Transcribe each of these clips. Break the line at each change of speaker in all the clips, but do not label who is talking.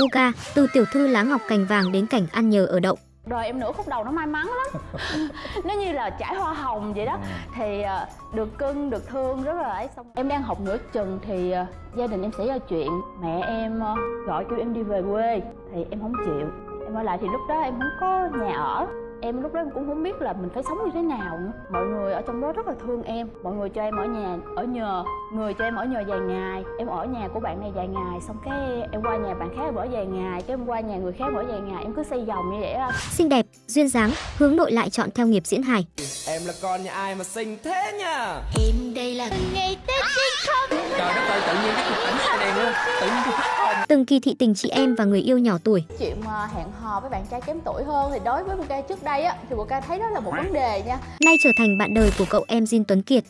Puka, từ tiểu thư lá ngọc cành vàng đến cảnh ăn nhờ ở đậu.
Đời em nửa khúc đầu nó may mắn lắm. Nó như là trải hoa hồng vậy đó Thì ờ, được cưng, được thương rất là ấy. Xong Em đang học nửa chừng thì ờ, gia đình em xảy ra chuyện. Mẹ em ờ, gọi kêu em đi về quê Thì em không chịu Em ở lại thì lúc đó em không có nhà ở. Em lúc đó em cũng không biết là mình phải sống như thế nào nữa. Mọi người ở trong đó rất là thương em. Mọi người cho em ở nhà ở nhờ người cho em ở nhờ vài ngày. Em ở nhà của bạn này vài ngày xong cái em qua nhà bạn khác em ở vài ngày cái em qua nhà người khác ở vài ngày. Em cứ xây vòng như vậy á.
Xinh đẹp, duyên dáng, hướng nội lại chọn theo nghiệp diễn hài.
Em là con nhà ai mà xinh thế nha?
Em đây là ngày tết trên không.
Trời đất ơi tự nhiên cái cục ảnh này đèn luôn Tự nhiên tôi phát hồn
Từng kỳ thị tình chị em và người yêu nhỏ tuổi.
chuyện mà hẹn hò với bạn trai kém tuổi hơn thì đối với Buka trước đây á thì Buka thấy đó là một vấn đề nha
Nay trở thành bạn đời của cậu em Jin Tuấn Kiệt.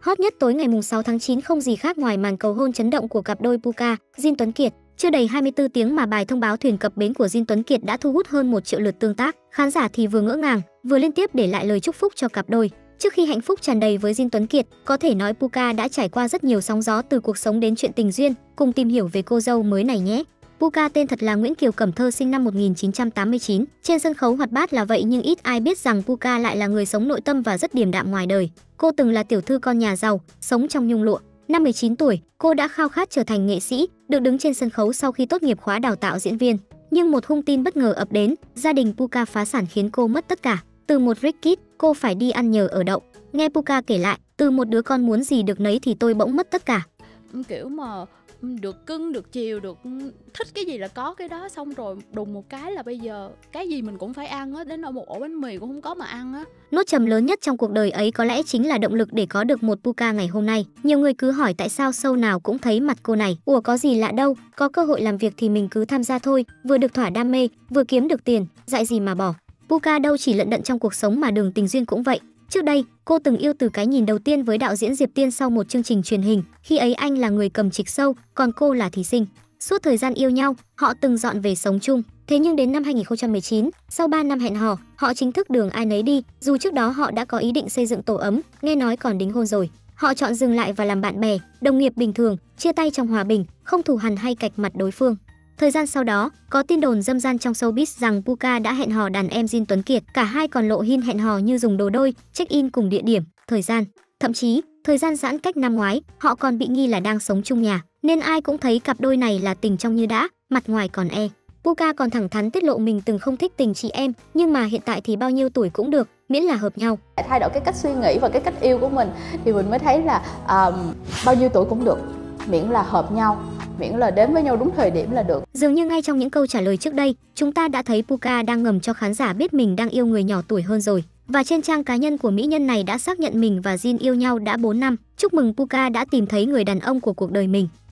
Hot nhất tối ngày mùng 6 tháng 9 không gì khác ngoài màn cầu hôn chấn động của cặp đôi Puka, Jin Tuấn Kiệt. Chưa đầy 24 tiếng mà bài thông báo thuyền cập bến của Jin Tuấn Kiệt đã thu hút hơn 1 triệu lượt tương tác. Khán giả thì vừa ngỡ ngàng, vừa liên tiếp để lại lời chúc phúc cho cặp đôi. Trước khi hạnh phúc tràn đầy với Jin Tuấn Kiệt, có thể nói Puka đã trải qua rất nhiều sóng gió từ cuộc sống đến chuyện tình duyên, cùng tìm hiểu về cô dâu mới này nhé. Puka tên thật là Nguyễn Kiều Cẩm Thơ sinh năm 1989. Trên sân khấu hoạt bát là vậy nhưng ít ai biết rằng Puka lại là người sống nội tâm và rất điềm đạm ngoài đời. Cô từng là tiểu thư con nhà giàu, sống trong nhung lụa. Năm 19 tuổi, cô đã khao khát trở thành nghệ sĩ, được đứng trên sân khấu sau khi tốt nghiệp khóa đào tạo diễn viên. Nhưng một hung tin bất ngờ ập đến, gia đình Puka phá sản khiến cô mất tất cả. Từ một rich kid, cô phải đi ăn nhờ ở đậu. Nghe Puka kể lại, từ một đứa con muốn gì được nấy thì tôi bỗng mất tất cả.
kiểu mà được cưng được chiều được thích cái gì là có cái đó xong rồi đùng một cái là bây giờ cái gì mình cũng phải ăn á đến ở một ổ bánh mì cũng không có mà ăn á
Nốt trầm lớn nhất trong cuộc đời ấy có lẽ chính là động lực để có được một Puka ngày hôm nay. Nhiều người cứ hỏi tại sao show nào cũng thấy mặt cô này. Ủa có gì lạ đâu, có cơ hội làm việc thì mình cứ tham gia thôi, vừa được thỏa đam mê, vừa kiếm được tiền, dạy gì mà bỏ. Puka đâu chỉ lận đận trong cuộc sống mà đường tình duyên cũng vậy. Trước đây, cô từng yêu từ cái nhìn đầu tiên với đạo diễn Diệp Tiên sau một chương trình truyền hình. Khi ấy anh là người cầm trịch sâu, còn cô là thí sinh. Suốt thời gian yêu nhau, họ từng dọn về sống chung. Thế nhưng đến năm 2019, sau 3 năm hẹn hò, họ chính thức đường ai nấy đi, dù trước đó họ đã có ý định xây dựng tổ ấm, nghe nói còn đính hôn rồi. Họ chọn dừng lại và làm bạn bè, đồng nghiệp bình thường, chia tay trong hòa bình, không thù hằn hay cạch mặt đối phương. Thời gian sau đó, có tin đồn dâm gian trong showbiz rằng Puka đã hẹn hò đàn em Jin Tuấn Kiệt, cả hai còn lộ hin hẹn hò như dùng đồ đôi, check-in cùng địa điểm, thời gian. Thậm chí, thời gian giãn cách năm ngoái, họ còn bị nghi là đang sống chung nhà, nên ai cũng thấy cặp đôi này là tình trong như đã, mặt ngoài còn e. Puka còn thẳng thắn tiết lộ mình từng không thích tình chị em, nhưng mà hiện tại thì bao nhiêu tuổi cũng được, miễn là hợp nhau.
thay đổi cái cách suy nghĩ và cái cách yêu của mình thì mình mới thấy là um, bao nhiêu tuổi cũng được miễn là hợp nhau miễn là đến với nhau đúng thời điểm là được
Dường như ngay trong những câu trả lời trước đây, chúng ta đã thấy Puka đang ngầm cho khán giả biết mình đang yêu người nhỏ tuổi hơn rồi. Và trên trang cá nhân của mỹ nhân này đã xác nhận mình và Jin yêu nhau đã 4 năm. Chúc mừng Puka đã tìm thấy người đàn ông của cuộc đời mình.